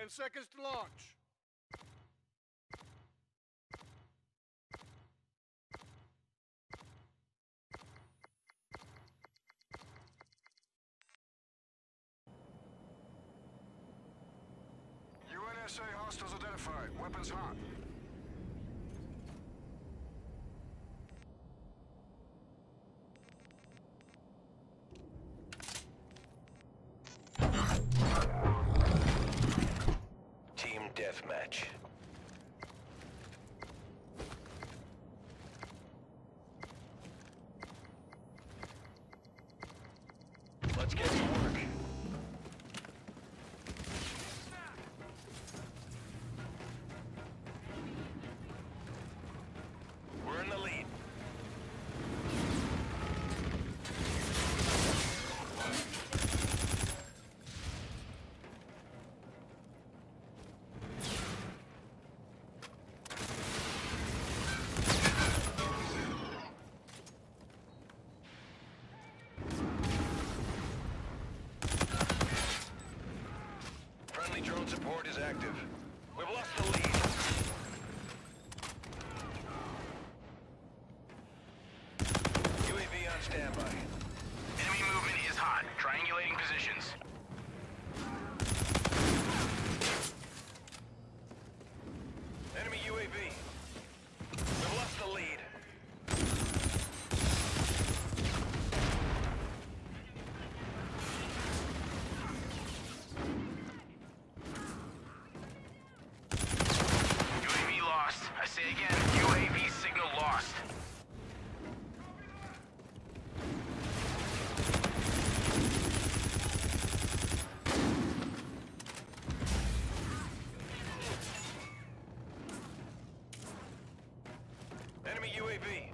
Ten seconds to launch. Let's get positions. Enemy UAV. We've lost the lead. UAV lost. I say again, UAV signal lost. Enemy UAV.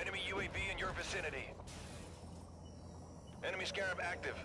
Enemy UAV in your vicinity. Enemy Scarab active.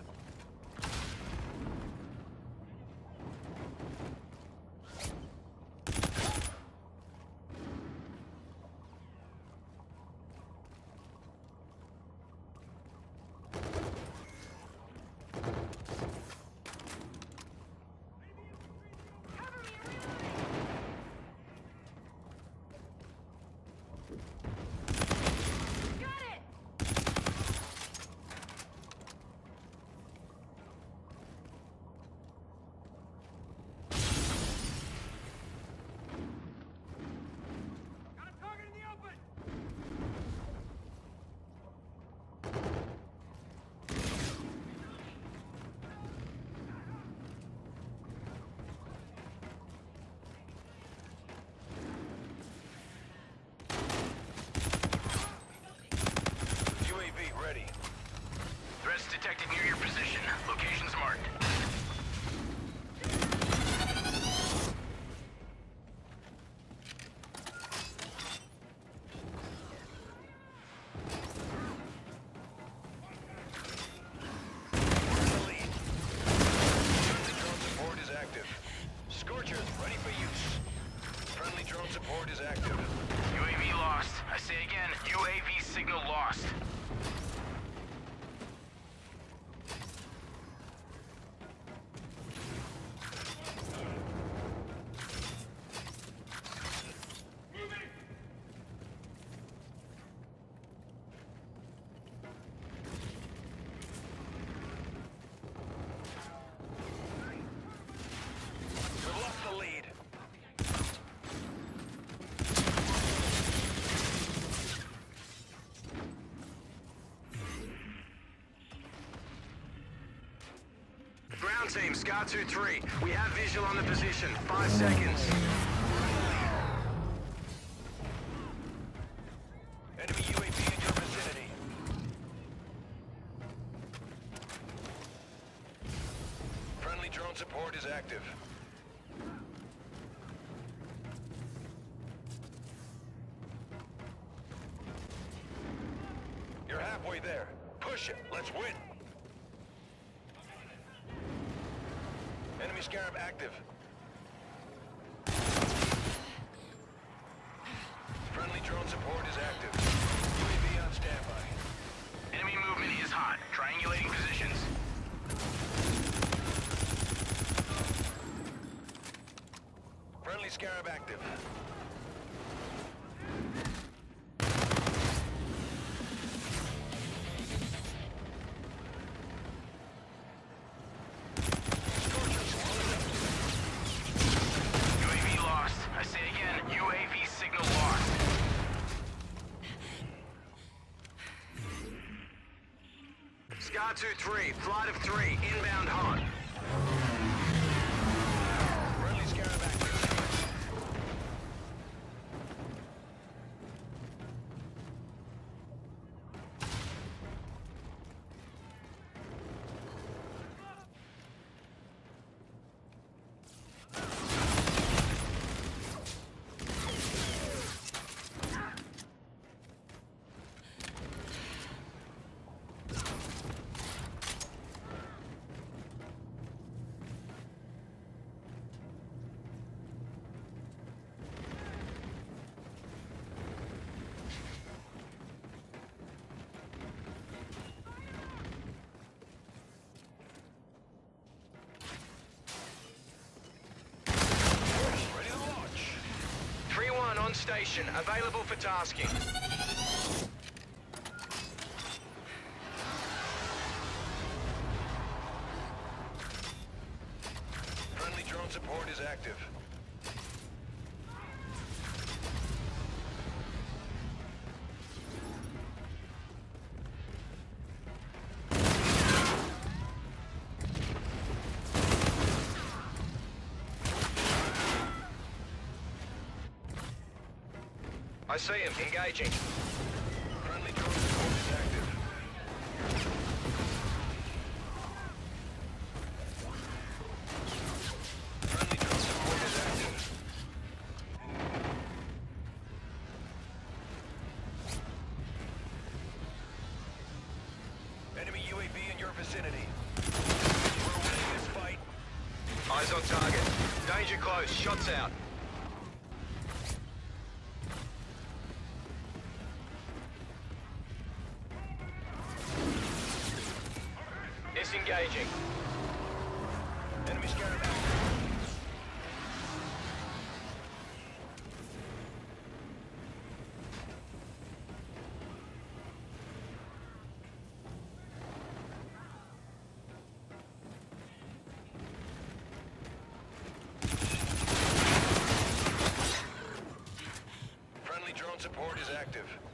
Team, Scar 2-3. We have visual on the position. Five seconds. Enemy UAV in your vicinity. Friendly drone support is active. You're halfway there. Push it. Let's win. Enemy Enemy Scarab active. Scar 2-3, flight of 3, inbound hot. Friendly Scarab active. Ready to launch. 3-1 on station, available for tasking. Friendly drone support is active. I see him, engaging. Friendly drone is active. Enemy UAV in your vicinity. We're winning this fight. Eyes on target. Danger close, shots out. Your vicinity. Friendly drone support is active.